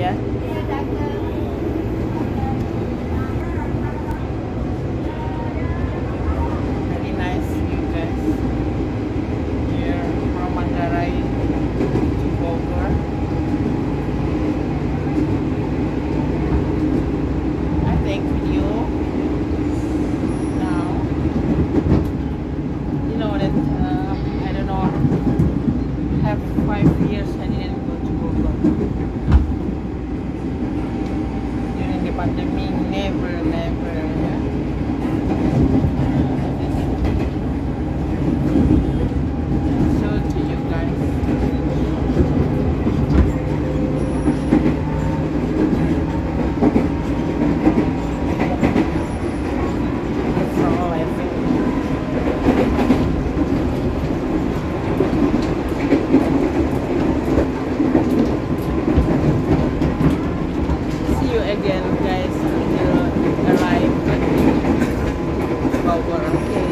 Iya. Very nice view guys. Here from to Bogor. I now. You know that uh, I don't know. Have five years I didn't go to Bogor. Pandemic, never, never. you again guys when you arrive at Bogor. Okay.